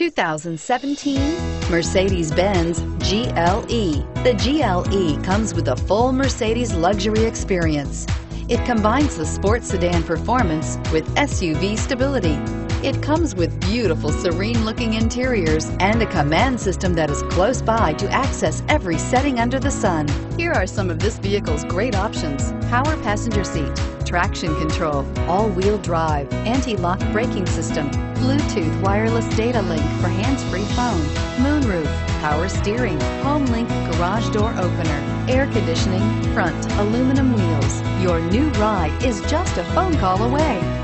2017 Mercedes-Benz GLE. The GLE comes with a full Mercedes luxury experience. It combines the sports sedan performance with SUV stability. It comes with beautiful, serene-looking interiors and a command system that is close by to access every setting under the sun. Here are some of this vehicle's great options. Power passenger seat, traction control, all-wheel drive, anti-lock braking system, Bluetooth wireless data link for hands-free phone, moonroof, power steering, HomeLink garage door opener, air conditioning, front aluminum wheels. Your new ride is just a phone call away.